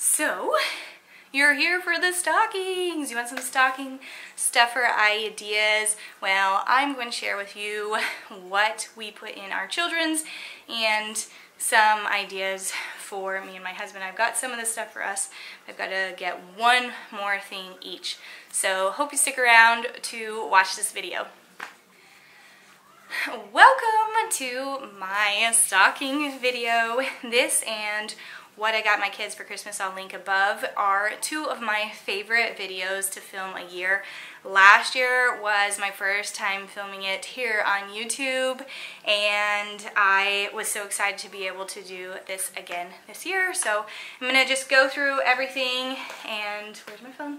So, you're here for the stockings. You want some stocking stuffer ideas? Well, I'm going to share with you what we put in our children's and some ideas for me and my husband. I've got some of the stuff for us. I've got to get one more thing each. So hope you stick around to watch this video. Welcome to my stocking video. This and what I got my kids for Christmas I'll link above are two of my favorite videos to film a year. Last year was my first time filming it here on YouTube and I was so excited to be able to do this again this year. So I'm going to just go through everything and where's my phone?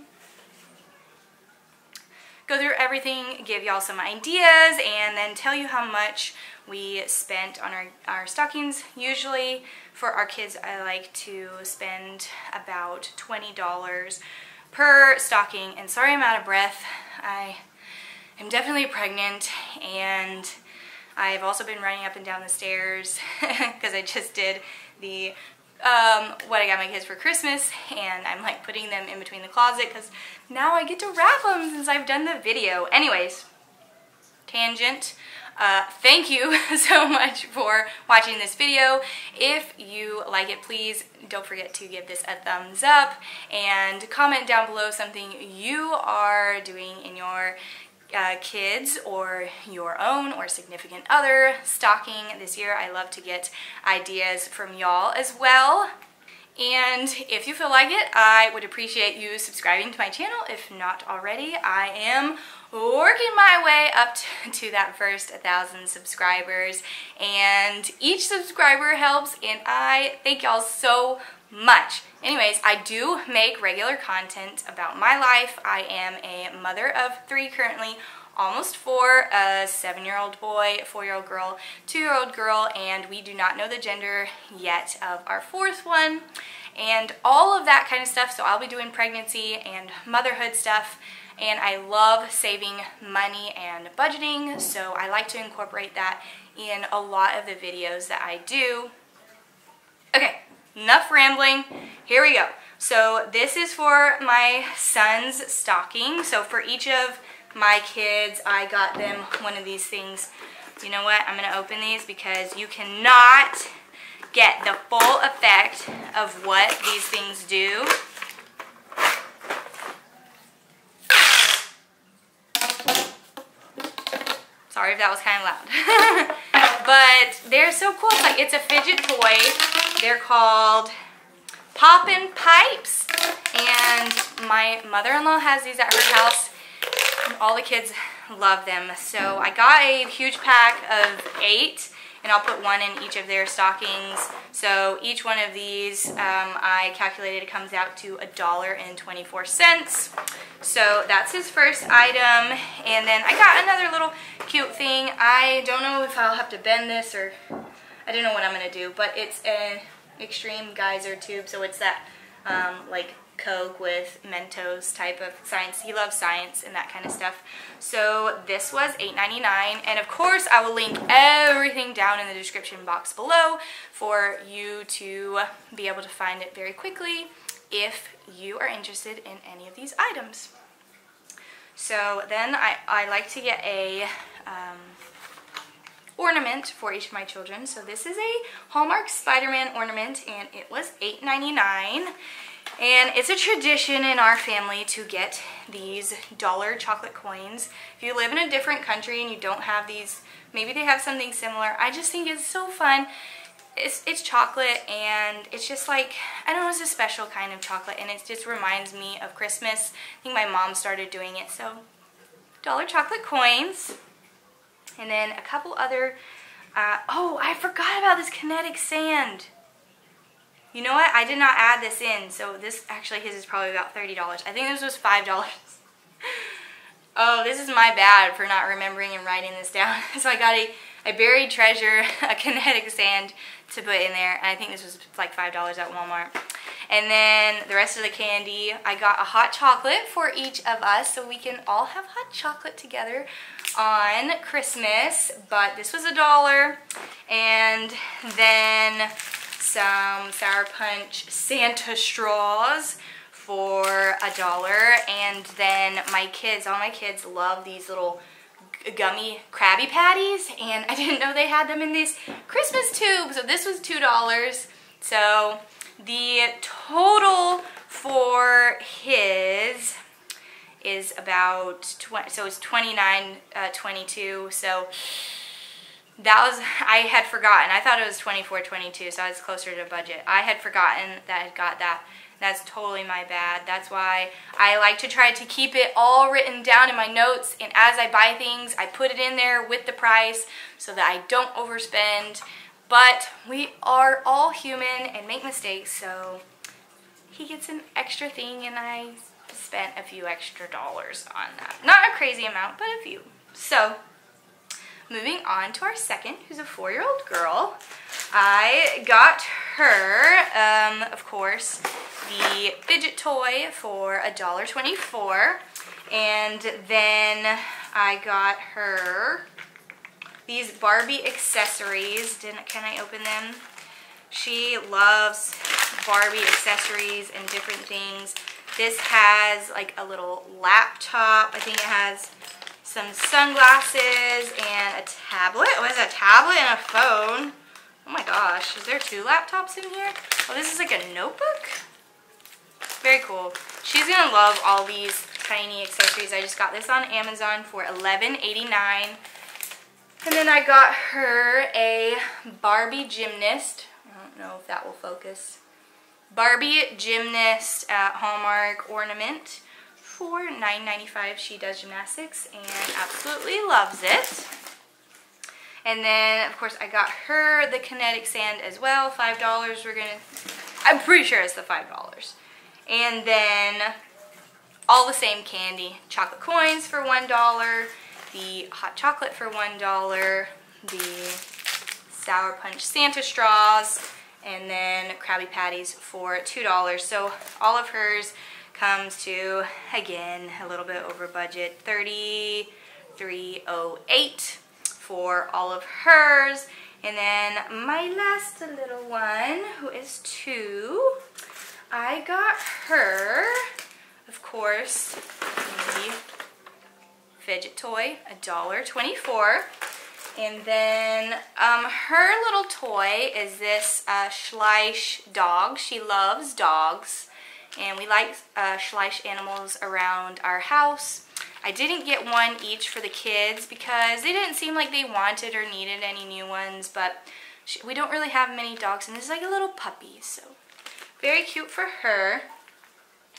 Go through everything, give y'all some ideas, and then tell you how much we spent on our, our stockings. Usually for our kids, I like to spend about $20 per stocking. And sorry I'm out of breath. I am definitely pregnant and I've also been running up and down the stairs because I just did the um, what I got my kids for Christmas and I'm like putting them in between the closet because now I get to wrap them since I've done the video. Anyways, tangent. Uh, thank you so much for watching this video. If you like it, please don't forget to give this a thumbs up and comment down below something you are doing in your uh, kids or your own or significant other stocking this year. I love to get ideas from y'all as well. And if you feel like it, I would appreciate you subscribing to my channel. If not already, I am working my way up to that first 1,000 subscribers. And each subscriber helps, and I thank y'all so much. Anyways, I do make regular content about my life. I am a mother of three currently, almost four, a seven-year-old boy, four-year-old girl, two-year-old girl, and we do not know the gender yet of our fourth one. And all of that kind of stuff, so I'll be doing pregnancy and motherhood stuff, and I love saving money and budgeting, so I like to incorporate that in a lot of the videos that I do. Okay, enough rambling, here we go. So this is for my son's stocking. So for each of my kids, I got them one of these things. You know what? I'm going to open these because you cannot get the full effect of what these things do. Sorry if that was kind of loud. but they're so cool. It's like it's a fidget toy. They're called Poppin' Pipes. And my mother-in-law has these at her house all the kids love them. So I got a huge pack of eight and I'll put one in each of their stockings. So each one of these, um, I calculated it comes out to a dollar and 24 cents. So that's his first item. And then I got another little cute thing. I don't know if I'll have to bend this or I don't know what I'm gonna do, but it's an extreme geyser tube. So it's that um, like Coke with Mentos type of science. He loves science and that kind of stuff. So this was $8.99 and of course I will link everything down in the description box below for you to be able to find it very quickly if you are interested in any of these items. So then I, I like to get a um, ornament for each of my children. So this is a Hallmark Spider-Man ornament and it was $8.99 and it's a tradition in our family to get these dollar chocolate coins. If you live in a different country and you don't have these, maybe they have something similar. I just think it's so fun. It's, it's chocolate and it's just like, I don't know, it's a special kind of chocolate and it just reminds me of Christmas. I think my mom started doing it, so dollar chocolate coins. And then a couple other, uh, oh, I forgot about this kinetic sand. You know what? I did not add this in, so this actually his is probably about $30. I think this was $5. oh, this is my bad for not remembering and writing this down. so I got a, a buried treasure, a kinetic sand to put in there, and I think this was like $5 at Walmart. And then the rest of the candy, I got a hot chocolate for each of us so we can all have hot chocolate together on Christmas. But this was a dollar. And then some Sour Punch Santa straws for a dollar. And then my kids, all my kids love these little gummy Krabby Patties. And I didn't know they had them in this Christmas tube. So this was $2. So the total for his is about 20, so it's 29, uh, 22. So that was, I had forgotten. I thought it was 24, 22, so I was closer to budget. I had forgotten that I got that. That's totally my bad. That's why I like to try to keep it all written down in my notes. And as I buy things, I put it in there with the price so that I don't overspend. But we are all human and make mistakes, so he gets an extra thing and I spent a few extra dollars on that. Not a crazy amount, but a few. So, moving on to our second, who's a four-year-old girl. I got her, um, of course, the fidget toy for $1.24. And then I got her these Barbie accessories. Didn't, can I open them? She loves Barbie accessories and different things. This has like a little laptop. I think it has some sunglasses and a tablet. Oh, has a tablet and a phone. Oh my gosh, is there two laptops in here? Oh, this is like a notebook? Very cool. She's gonna love all these tiny accessories. I just got this on Amazon for $11.89. And then I got her a Barbie gymnast. I don't know if that will focus. Barbie Gymnast at Hallmark ornament for $9.95. She does gymnastics and absolutely loves it. And then, of course, I got her the kinetic sand as well. $5. We're going to... I'm pretty sure it's the $5. And then all the same candy. Chocolate coins for $1. The hot chocolate for $1. The Sour Punch Santa straws and then Krabby Patties for $2. So all of hers comes to, again, a little bit over budget, $33.08 for all of hers. And then my last little one, who is two, I got her, of course, the fidget toy, $1.24. And then um, her little toy is this uh, Schleich dog. She loves dogs. And we like uh, Schleich animals around our house. I didn't get one each for the kids because they didn't seem like they wanted or needed any new ones. But we don't really have many dogs. And this is like a little puppy. So very cute for her.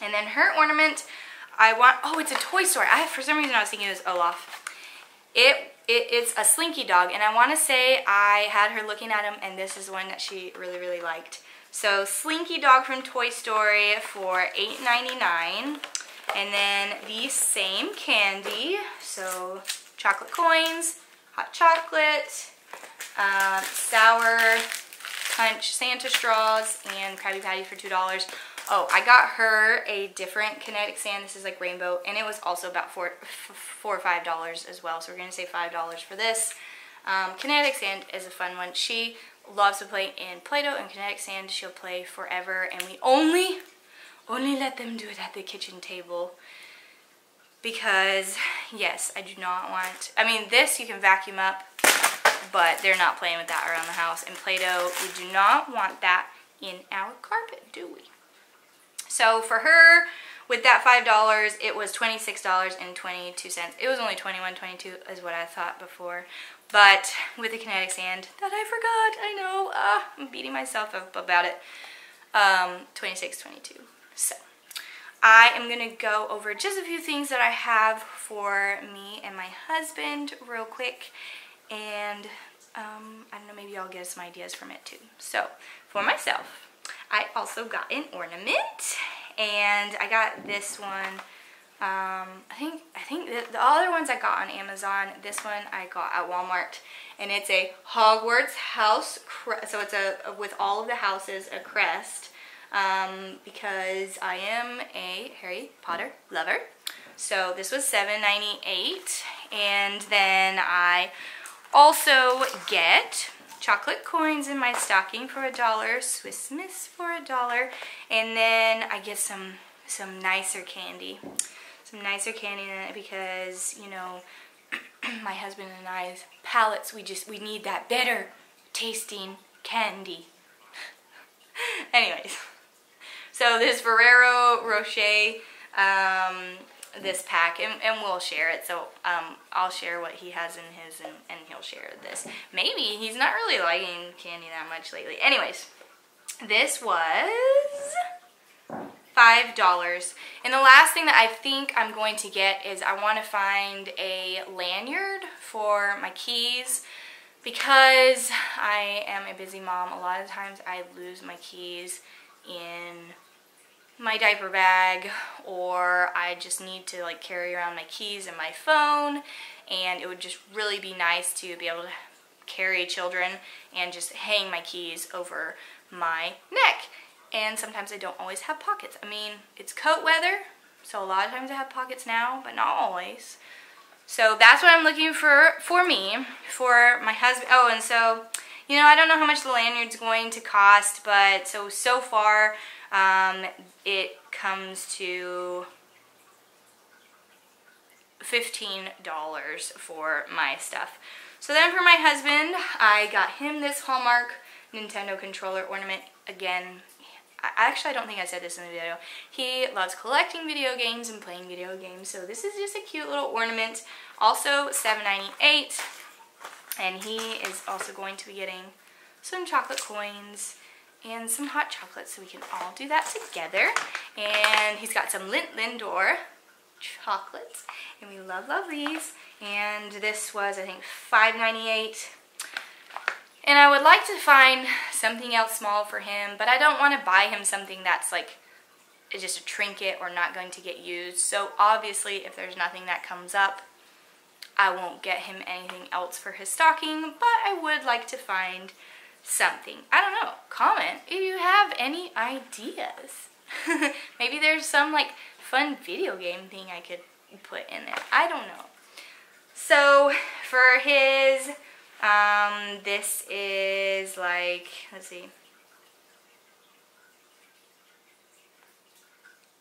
And then her ornament, I want, oh, it's a Toy Story. I, have for some reason, I was thinking it was Olaf. It it, it's a Slinky dog, and I want to say I had her looking at him, and this is one that she really, really liked. So Slinky dog from Toy Story for $8.99. And then the same candy, so chocolate coins, hot chocolate, uh, sour punch Santa straws, and Krabby Patty for $2. Oh, I got her a different kinetic sand. This is like rainbow, and it was also about four, four or five dollars as well. So we're gonna say five dollars for this. Um, kinetic sand is a fun one. She loves to play in Play-Doh and kinetic sand. She'll play forever, and we only, only let them do it at the kitchen table because yes, I do not want. I mean, this you can vacuum up, but they're not playing with that around the house. And Play-Doh, we do not want that in our carpet, do we? So for her, with that $5, it was $26.22. It was only $21.22 is what I thought before. But with the kinetic sand, that I forgot, I know, uh, I'm beating myself up about it, um, $26.22. So I am going to go over just a few things that I have for me and my husband real quick. And um, I don't know, maybe I'll get some ideas from it too. So for myself, I also got an ornament and I got this one. Um, I think I think the, the, other ones I got on Amazon. This one I got at Walmart, and it's a Hogwarts house. So it's a with all of the houses a crest. Um, because I am a Harry Potter lover. So this was $7.98, and then I also get chocolate coins in my stocking for a dollar, Swiss Miss for a dollar, and then I get some some nicer candy. Some nicer candy because, you know, my husband and I's palates, we just, we need that better tasting candy. Anyways, so this Ferrero Rocher, um, this pack, and, and we'll share it. So um, I'll share what he has in his, and, and he'll share this. Maybe he's not really liking candy that much lately. Anyways, this was $5. And the last thing that I think I'm going to get is I want to find a lanyard for my keys because I am a busy mom. A lot of times I lose my keys in my diaper bag or I just need to like carry around my keys and my phone and it would just really be nice to be able to carry children and just hang my keys over my neck and sometimes I don't always have pockets. I mean, it's coat weather, so a lot of times I have pockets now, but not always. So that's what I'm looking for for me, for my husband. Oh, and so, you know, I don't know how much the lanyard's going to cost, but so, so far, um, it comes to $15 for my stuff. So then for my husband, I got him this Hallmark Nintendo controller ornament. Again, I actually I don't think I said this in the video. He loves collecting video games and playing video games. So this is just a cute little ornament. Also $7.98. And he is also going to be getting some chocolate coins and some hot chocolate so we can all do that together. And he's got some Lindt Lindor chocolates. And we love, love these. And this was, I think, $5.98 and I would like to find something else small for him, but I don't want to buy him something that's like just a trinket or not going to get used. So obviously if there's nothing that comes up, I won't get him anything else for his stocking, but I would like to find something. I don't know, comment if you have any ideas. Maybe there's some like fun video game thing I could put in there. I don't know. So for his um, this is like, let's see.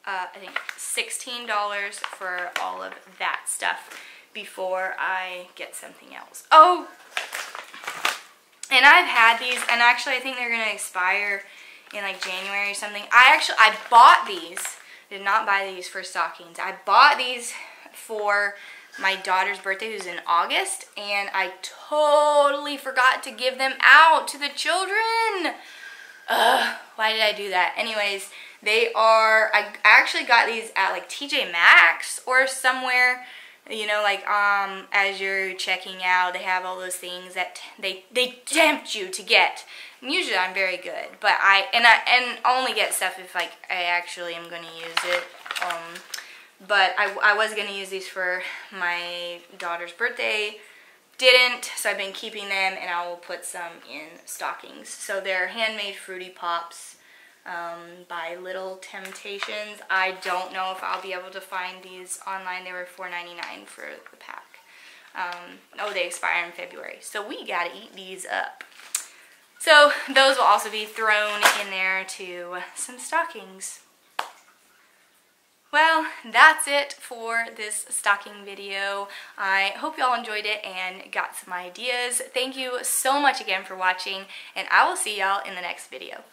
Uh, I think $16 for all of that stuff before I get something else. Oh! And I've had these, and actually I think they're going to expire in like January or something. I actually, I bought these, did not buy these for stockings. I bought these for my daughter's birthday was in August and I totally forgot to give them out to the children. Ugh, why did I do that? Anyways, they are, I actually got these at like TJ Maxx or somewhere, you know, like um, as you're checking out, they have all those things that they, they tempt you to get. And usually I'm very good, but I, and I, and only get stuff if like I actually am going to use it. Um, but I, I was going to use these for my daughter's birthday. Didn't, so I've been keeping them and I will put some in stockings. So they're handmade Fruity Pops um, by Little Temptations. I don't know if I'll be able to find these online. They were $4.99 for the pack. Um, oh, they expire in February. So we gotta eat these up. So those will also be thrown in there to some stockings. Well, that's it for this stocking video. I hope y'all enjoyed it and got some ideas. Thank you so much again for watching, and I will see y'all in the next video.